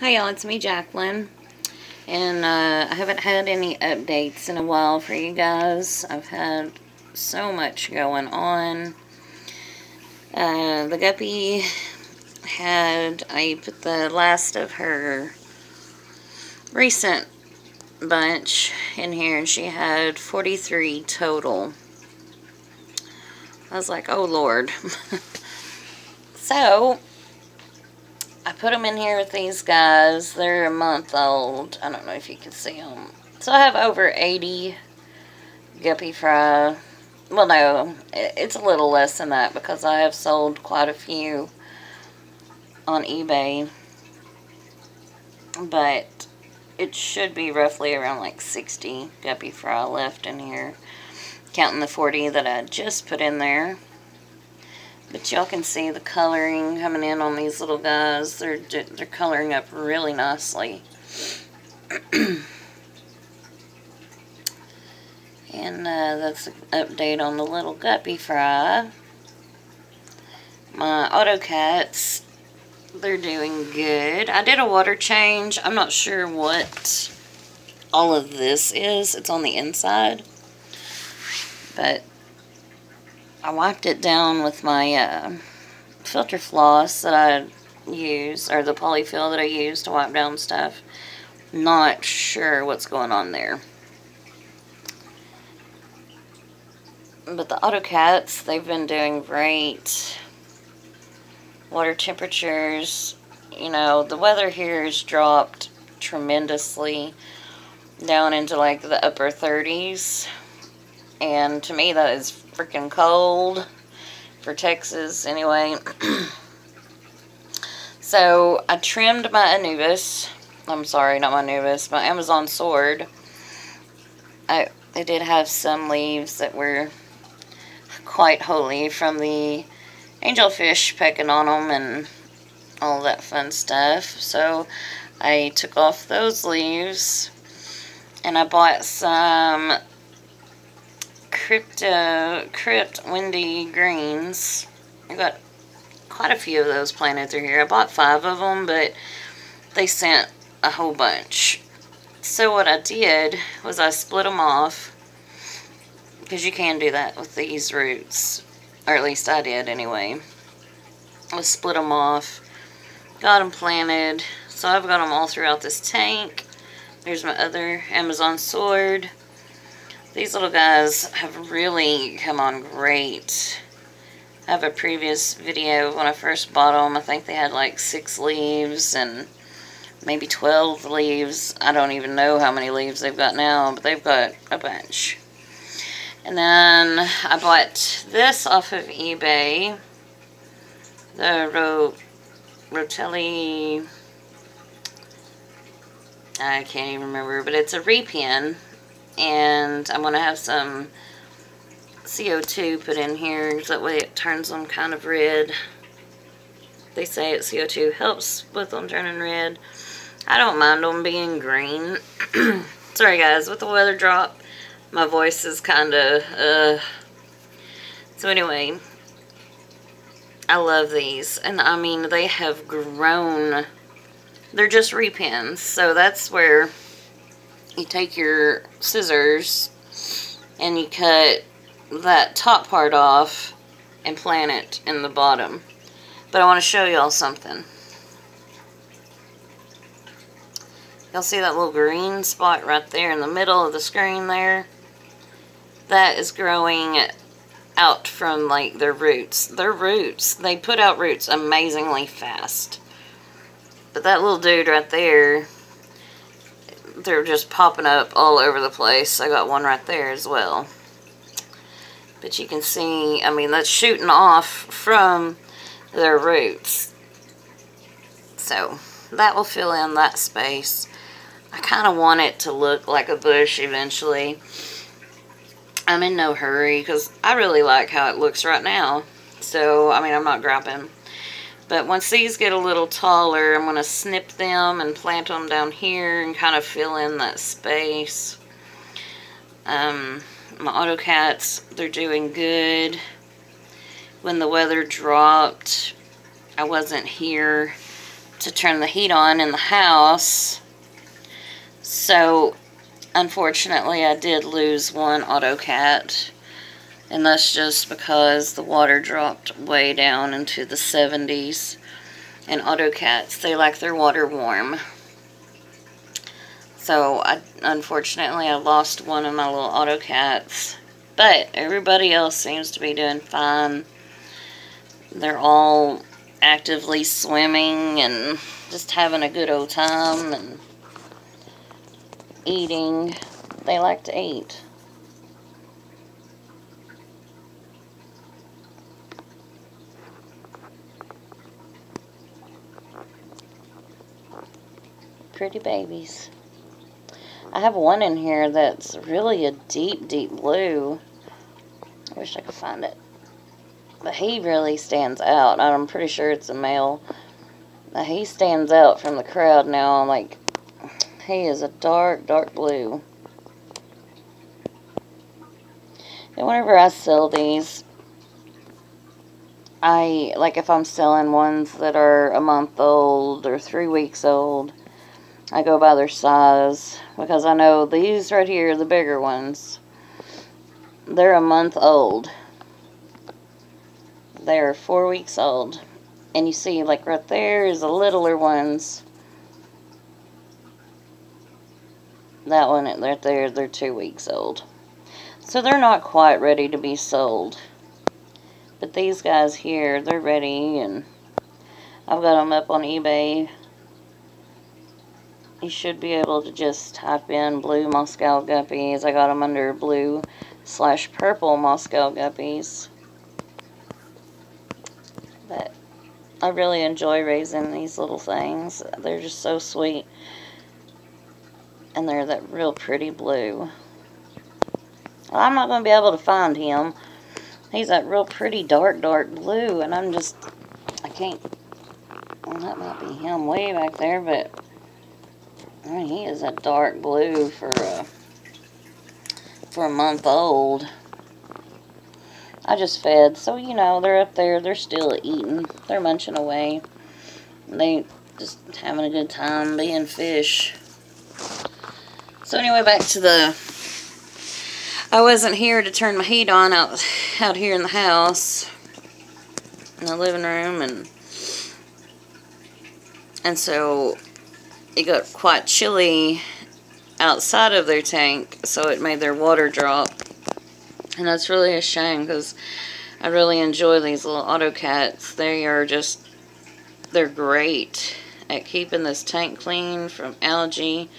Hi y'all, it's me Jacqueline. And uh, I haven't had any updates in a while for you guys. I've had so much going on. Uh, the guppy had, I put the last of her recent bunch in here and she had 43 total. I was like, oh lord. so, I put them in here with these guys. They're a month old. I don't know if you can see them. So I have over 80 guppy fry. Well, no, it's a little less than that because I have sold quite a few on eBay. But it should be roughly around like 60 guppy fry left in here. Counting the 40 that I just put in there. But y'all can see the coloring coming in on these little guys. They're, they're coloring up really nicely. and uh, that's an update on the little guppy fry. My Otocats, they're doing good. I did a water change. I'm not sure what all of this is. It's on the inside. But I wiped it down with my uh, filter floss that I use, or the polyfill that I use to wipe down stuff. Not sure what's going on there. But the Otocats, they've been doing great. Water temperatures, you know, the weather here has dropped tremendously down into like the upper 30s. And to me, that is freaking cold for Texas anyway. so I trimmed my Anubias. I'm sorry, not my Anubias, my Amazon sword. I it did have some leaves that were quite holy from the angelfish pecking on them and all that fun stuff. So I took off those leaves and I bought some crypto crypt wendtii greens. I got quite a few of those planted through here. I bought five of them, but they sent a whole bunch. So what I did was I split them off because you can do that with these roots, or at least I did anyway. I split them off, got them planted. So I've got them all throughout this tank. There's my other Amazon sword. These little guys have really come on great. I have a previous video when I first bought them. I think they had like six leaves and maybe 12 leaves. I don't even know how many leaves they've got now, but they've got a bunch. And then I bought this off of eBay. The Ro Rotala... I can't even remember, but it's a repen and I'm going to have some CO2 put in here so that way it turns them kind of red. They say it CO2 helps with them turning red. I don't mind them being green. Sorry guys, with the weather drop, my voice is kind of, uh... So anyway, I love these. And I mean, they have grown. They're just repins, So that's where you take your scissors and you cut that top part off and plant it in the bottom. But I want to show y'all something. Y'all see that little green spot right there in the middle of the screen there? That is growing out from like their roots. Their roots, they put out roots amazingly fast. But that little dude right there they're just popping up all over the place. I got one right there as well. But you can see, I mean, that's shooting off from their roots. So, that will fill in that space. I kind of want it to look like a bush eventually. I'm in no hurry because I really like how it looks right now. So, I mean, I'm not griping. But once these get a little taller, I'm going to snip them and plant them down here and kind of fill in that space. Um, my Otocats, they're doing good. When the weather dropped, I wasn't here. to turn the heat on in the house. So, unfortunately, I did lose one Otocat. And that's just because the water dropped way down into the 70s. And Otocats, they like their water warm. So, I, unfortunately, I lost one of my little Otocats. But everybody else seems to be doing fine. They're all actively swimming and just having a good old time and eating. They like to eat. Pretty babies. I have one in here that's really a deep, deep blue. I wish I could find it. But he really stands out. I'm pretty sure it's a male. He stands out from the crowd now. I'm like, he is a dark, dark blue. And whenever I sell these, I, like if I'm selling ones that are a month old or three weeks old, I go by their size because I know these right here, the bigger ones, they're a month old. They're four weeks old. And you see, like right there is the littler ones. That one right there, they're two weeks old. So they're not quite ready to be sold. But these guys here, they're ready and I've got them up on eBay you should be able to just type in blue Moscow guppies. I got them under blue slash purple Moscow guppies. But I really enjoy raising these little things. They're just so sweet. And they're that real pretty blue. I'm not going to be able to find him. He's that real pretty dark, dark blue. And I'm just, I can't, well, that might be him way back there, but Mean, he is a dark blue for a, for a month old. I just fed, so you know, they're up there, they're still eating, they're munching away. They just having a good time being fish. So anyway, back to the, I wasn't here to turn my heat on out, out here in the house, in the living room, and, and so it got quite chilly outside of their tank, so it made their water drop. And that's really a shame because I really enjoy these little Otocats. They are just, they're great at keeping this tank clean from algae.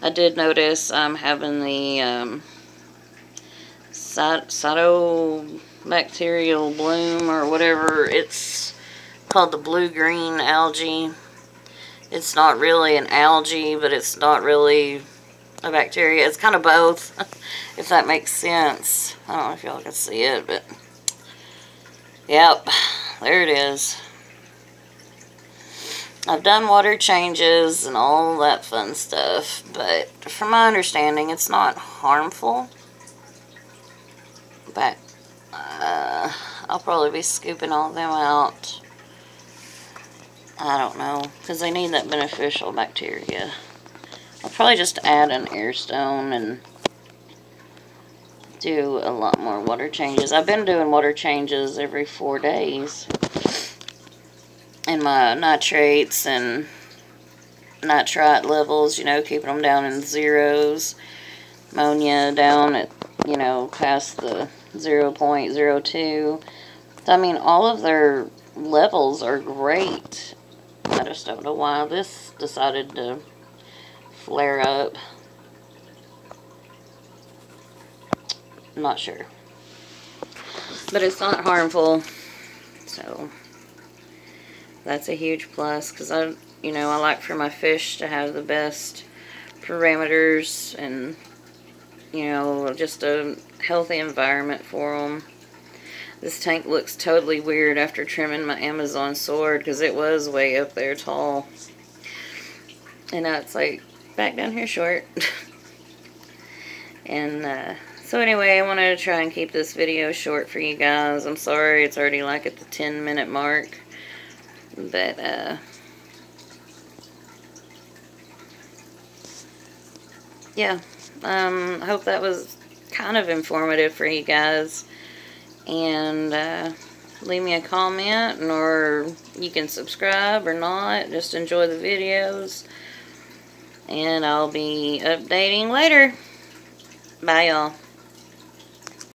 I did notice I'm having the um, cytobacterial bloom or whatever it's called the blue-green algae it's not really an algae, but it's not really a bacteria. It's kind of both, if that makes sense. I don't know if y'all can see it, but yep, there it is. I've done water changes and all that fun stuff, but from my understanding, it's not harmful. But uh, I'll probably be scooping all them out I don't know, because they need that beneficial bacteria. I'll probably just add an air stone and do a lot more water changes. I've been doing water changes every four days. And my nitrates and nitrite levels, you know, keeping them down in zeros. Ammonia down at, you know, past the 0 0.02. I mean, all of their levels are great. I just don't know why this decided to flare up. I'm not sure. But it's not harmful. So, that's a huge plus. Because I, you know, I like for my fish to have the best parameters and, you know, just a healthy environment for them. This tank looks totally weird after trimming my Amazon sword because it was way up there tall. And now it's like back down here short. and uh, so anyway, I wanted to try and keep this video short for you guys. I'm sorry it's already like at the 10 minute mark. But uh, yeah, um, I hope that was kind of informative for you guys. And uh, leave me a comment or you can subscribe or not. Just enjoy the videos. And I'll be updating later. Bye, y'all.